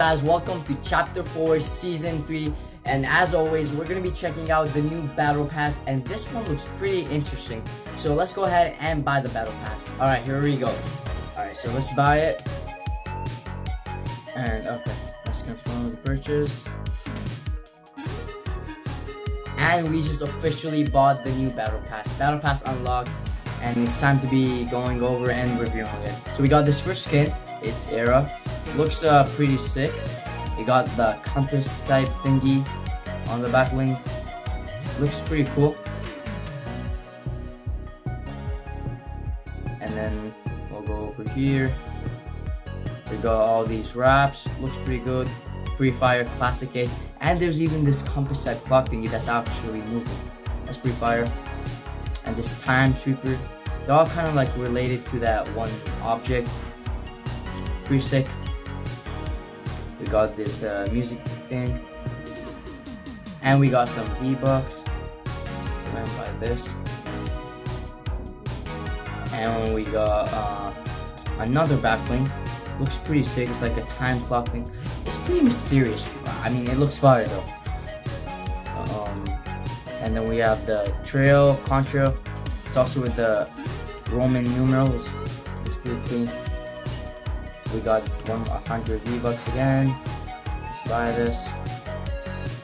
Guys, welcome to Chapter 4, Season 3. And as always, we're going to be checking out the new Battle Pass. And this one looks pretty interesting. So let's go ahead and buy the Battle Pass. Alright, here we go. Alright, so let's buy it. And, okay, let's confirm the purchase. And we just officially bought the new Battle Pass. Battle Pass unlocked. And it's time to be going over and reviewing it. So we got this first skin. It's Era. Looks uh, pretty sick. You got the compass type thingy on the back wing. Looks pretty cool. And then we'll go over here. We got all these wraps. Looks pretty good. Free Fire Classic A. And there's even this compass type clock thingy that's actually moving. That's Free Fire. And this Time Sweeper. They're all kind of like related to that one object. Pretty sick. We got this uh, music thing. And we got some V-Bucks I'm buy this. And we got uh, another backbling. Looks pretty sick. It's like a time clock thing. It's pretty mysterious. I mean, it looks fire though. Um, and then we have the trail, contrail. It's also with the Roman numerals. It's pretty clean. We got 100 V-Bucks again. Let's buy this.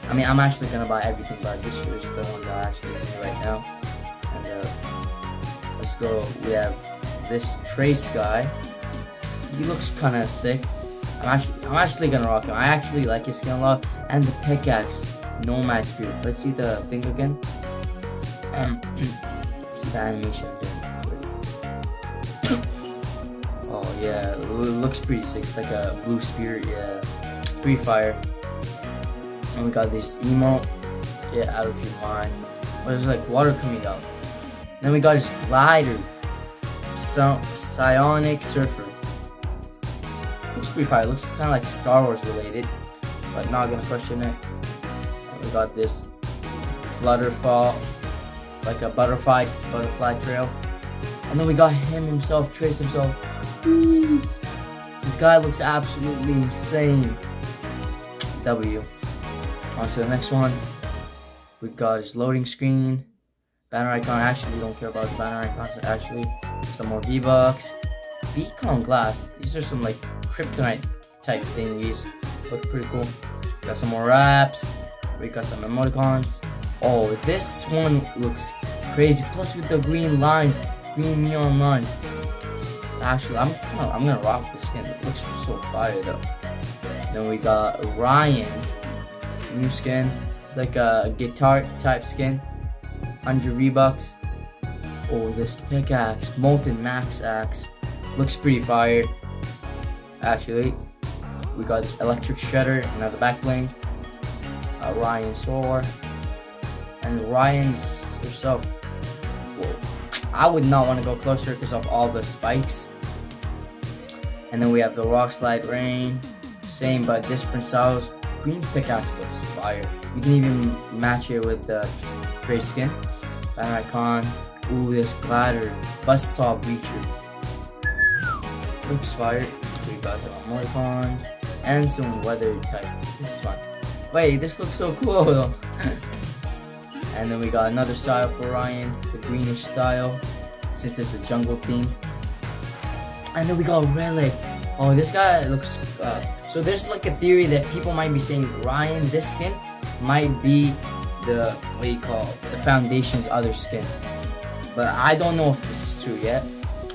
I mean, I'm actually gonna buy everything, but this is the one that I actually need right now. And uh, let's go. We have this Trace guy. He looks kind of sick. I'm actually, I'm actually gonna rock him. I actually like his skin a lot. And the pickaxe, Nomad Spirit. Let's see the thing again. Um, see the animation. Yeah, it looks pretty sick. It's like a blue spirit, yeah. Free fire. And we got this emo. Get out of your mind. But there's like water coming out. Then we got this glider. Some psionic surfer. Looks pretty fire. Looks kind of like Star Wars related, but not gonna question it. And we got this flutterfall, like a butterfly butterfly trail. And then we got him himself, Trace himself. This guy looks absolutely insane. W. On to the next one. We got his loading screen. Banner icon. Actually, we don't care about the banner icons. Actually, some more V-Bucks. Beacon glass. These are some like kryptonite type thingies. Look pretty cool. Got some more wraps. We got some emoticons. Oh, this one looks crazy. Plus with the green lines, green neon lines. Actually, I'm gonna, I'm gonna rock the skin. It looks so fire though. Then we got Ryan, new skin. It's like a guitar type skin. 100 V-Bucks. Oh, this pickaxe, Molten Max Axe. Looks pretty fire. Actually, we got this electric shredder, another back bling. Uh, Ryan sword. And Ryan's herself. I would not want to go closer because of all the spikes. And then we have the Rock Slide Rain. Same but different styles. Green pickaxe looks fire. You can even match it with the gray skin. Banner icon. Ooh, this glider. Buzzsaw Breacher. Looks fire. We got the emoticons. And some weather type. This is fun. Wait, this looks so cool though. and then we got another style for Ryan. The greenish style. Since it's the jungle theme. And then we got Relic. Oh, this guy looks. Uh, so there's like a theory that people might be saying Ryan, this skin, might be the what you call the Foundation's other skin. But I don't know if this is true yet.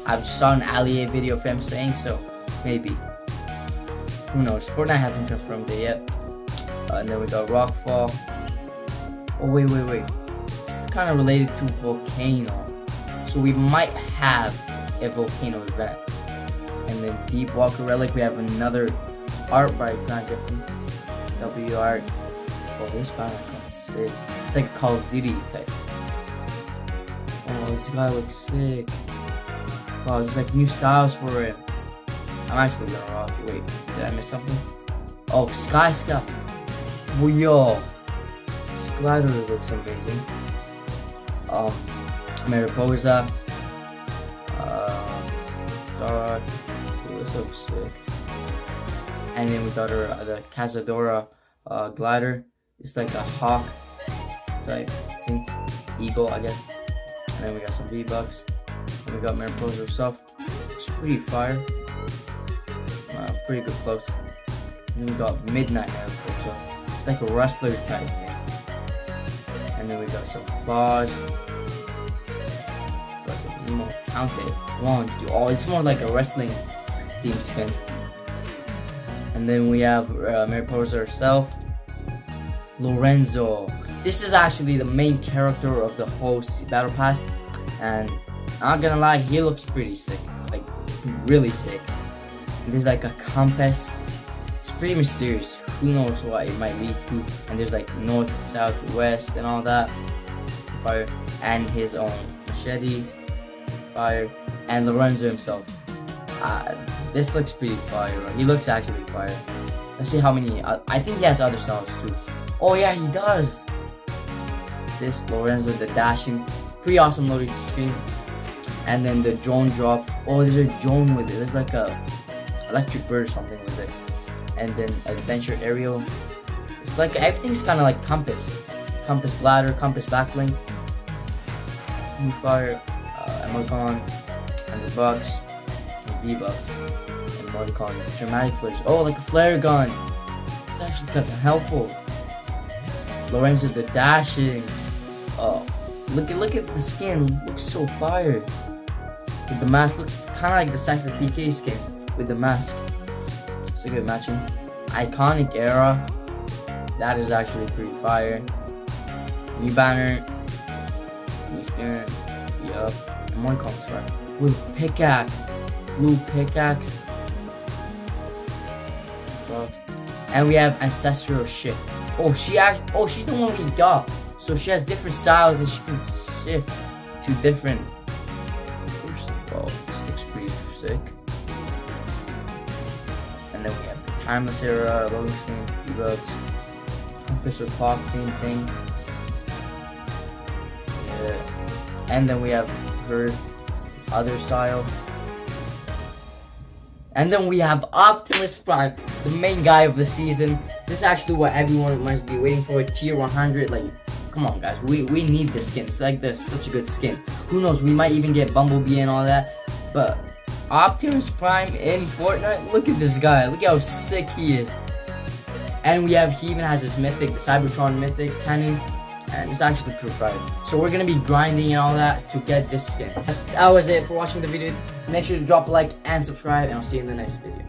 I just saw an Allier video of him saying so. Maybe. Who knows? Fortnite hasn't confirmed it yet. Uh, and then we got Rockfall. Oh wait, wait, wait. Kind of related to Volcano. So we might have a volcano event and then Deep Walker Relic, we have another art by Grant Griffin. W art. Oh, this banner is sick. It's like a Call of Duty type. Oh, this guy looks sick. Oh, there's like new styles for it. I'm actually gonna rock it. Wait, did I miss something? Oh, Sky Sky. Oh, yo. This glider looks amazing. Um, Mariposa. Uh, this looks sick. And then we got our uh, the Cazadora uh, glider. It's like a hawk type thing, eagle, I guess. And then we got some V bucks. And we got Mariposa herself. It's pretty fire. Uh, pretty good close. And then we got Midnight Mariposa. It's like a wrestler type. And then we got some claws. Got some emo. Count it. One, two. Oh, it's more like a wrestling theme skin. And then we have uh, Mariposa herself. Lorenzo. This is actually the main character of the whole battle pass, and I'm not gonna lie, he looks pretty sick, like really sick. And there's like a compass. Pretty mysterious. Who knows what it might lead to? And there's like north, south, west, and all that. Fire and his own machete, fire, and Lorenzo himself. Uh, this looks pretty fire. He looks actually fire. Let's see how many. Uh, I think he has other styles too. Oh yeah, he does. This Lorenzo the dashing, pretty awesome loading screen. And then the drone drop. Oh, there's a drone with it. There's like a electric bird or something with it. And then adventure aerial. It's like everything's kind of like compass, compass bladder, compass backbling. New fire, uh, Emoticon, and the bucks, and V-bucks, and Emoticon, dramatic flares. Oh, like a flare gun. It's actually kind of helpful. Lorenzo the dashing. Oh, look at look at the skin. Looks so fire. With the mask, looks kind of like the SypherPK skin with the mask. It's a good matching. Iconic era. That is actually pretty fire. New banner. New skin. Yup. And one comes right. With pickaxe. Blue pickaxe. And we have ancestral shift. Oh, she actually, oh, she's the one we got. So she has different styles and she can shift to different. Timeless era, V-Bucks, compass or clock, same thing. Yeah. And then we have her other style. And then we have Optimus Prime, the main guy of the season. This is actually what everyone must be waiting for. Tier 100, like, come on guys, we, we need this skin. It's like this, such a good skin. Who knows, we might even get Bumblebee and all that. But Optimus Prime in Fortnite, look at this guy. Look how sick he is. And we have, he even has this mythic, the Cybertron mythic cannon. And it's actually pretty fire. So we're gonna be grinding and all that to get this skin. That was it for watching the video. Make sure to drop a like and subscribe, and I'll see you in the next video.